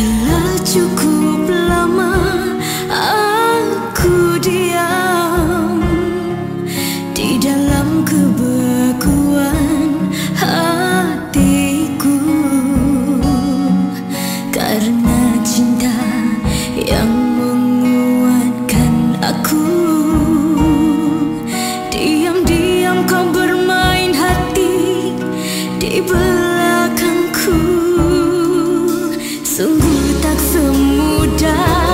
Telah cukup lama tak semudah